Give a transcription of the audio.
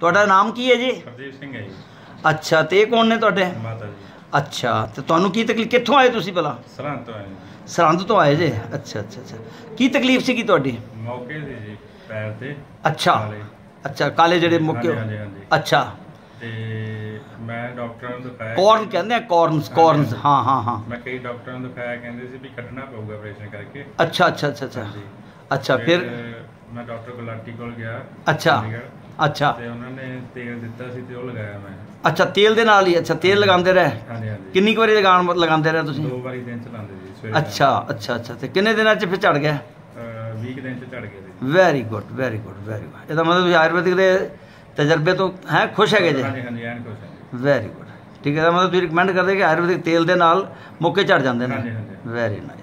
ਤੁਹਾਡਾ ਨਾਮ ਕੀ ਹੈ ਜੀ? ਹਰਦੀਪ ਸਿੰਘ ਹੈ ਜੀ। ਅੱਛਾ ਤੇ ਇਹ ਕੌਣ ਨੇ ਤੁਹਾਡੇ? ਮਾਤਾ ਜੀ। ਅੱਛਾ ਤੇ ਤੁਹਾਨੂੰ ਕੀ ਤਕਲੀਫ ਕਿੱਥੋਂ ਆਏ ਤੁਸੀਂ ਭਲਾ? ਸਰਹੰਦ ਤੋਂ ਆਏ ਜੀ। ਸਰਹੰਦ ਤੋਂ ਆਏ ਜੇ? ਅੱਛਾ ਅੱਛਾ ਅੱਛਾ। ਕੀ ਤਕਲੀਫ ਸੀਗੀ ਤੁਹਾਡੀ? ਮੌਕੇ ਸੀ ਜੀ ਪੈਰ ਤੇ। ਅੱਛਾ। ਅੱਛਾ ਕਾਲੇ ਜਿਹੜੇ ਮੁੱਕੇ ਅੱਛਾ। ਤੇ ਮੈਂ ਡਾਕਟਰਾਂ ਨੂੰ ਦਿਖਾਇਆ ਕੌਰਨ ਕਹਿੰਦੇ ਆ ਕੌਰਨਸ ਕੌਰਨਸ। ਹਾਂ ਹਾਂ ਹਾਂ। ਮੈਂ ਕਈ ਡਾਕਟਰਾਂ ਨੂੰ ਦਿਖਾਇਆ ਕਹਿੰਦੇ ਸੀ ਵੀ ਕੱਢਣਾ ਪਊਗਾ ਆਪਰੇਸ਼ਨ ਕਰਕੇ। ਅੱਛਾ ਅੱਛਾ ਅੱਛਾ ਅੱਛਾ। ਅੱਛਾ ਫਿਰ ਮੈਂ ਡਾਕਟਰ ਗੁਲਾਟੀ ਕੋਲ ਗਿਆ। ਅੱਛਾ। ਅੱਛਾ। ਤੇ ਉਹਨਾਂ ਨੇ ਤੇਲ ਦਿੱਤਾ ਸੀ ਤੇ ਉਹ ਲਗਾਇਆ ਮੈਂ। ਅੱਛਾ ਤੇਲ ਦੇ ਨਾਲ ਹੀ ਅੱਛਾ ਤੇਲ ਲਗਾਉਂਦੇ ਰਹੇ? ਹਾਂਜੀ ਹਾਂਜੀ। ਕਿੰਨੀ ਕੁ ਵਾਰੀ ਲਗਾਉਣ ਲਗਾਉਂਦੇ ਰਹੇ ਤੁਸੀਂ? ਦੋ ਵਾਰੀ ਦਿਨ ਚ ਲਾਉਂਦੇ ਜੀ ਸਵੇਰੇ। ਅੱਛਾ ਅੱਛਾ ਅੱਛਾ। ਤੇ ਕਿੰਨੇ ਦਿਨਾਂ ਚ ਫਿਰ ਚੜ ਗਿਆ? 20 ਦਿਨ ਚ ਝੜ ਗਏ ਸੀ very good very good very good ਇਹਦਾ ਮਤਲਬ ਤੁਸੀਂ ਆਯੁਰਵੈਦਿਕ ਦੇ ਤਜਰਬੇ ਤੋਂ ਹੈ ਖੁਸ਼ ਹੈਗੇ ਜੀ? ਹਾਂਜੀ ਹਾਂਜੀ ਐਨ ਕੁਛ ਹੈ ਵੈਰੀ ਗੁੱਡ ਠੀਕ ਹੈ ਇਹਦਾ ਮਤਲਬ ਤੁਸੀਂ ਰਿਕਮੈਂਡ ਕਰਦੇ ਕਿ ਆਯੁਰਵੈਦਿਕ ਤੇਲ ਦੇ ਨਾਲ ਮੁੱਕੇ ਝੜ ਜਾਂਦੇ ਨੇ? ਹਾਂਜੀ, ਹਾਂਜੀ। Very nice